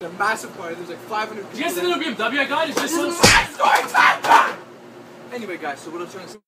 A massive party. There's like 500 people. Do you guys see the BMW I got? It's just so Anyway, guys, so what I'm trying to say.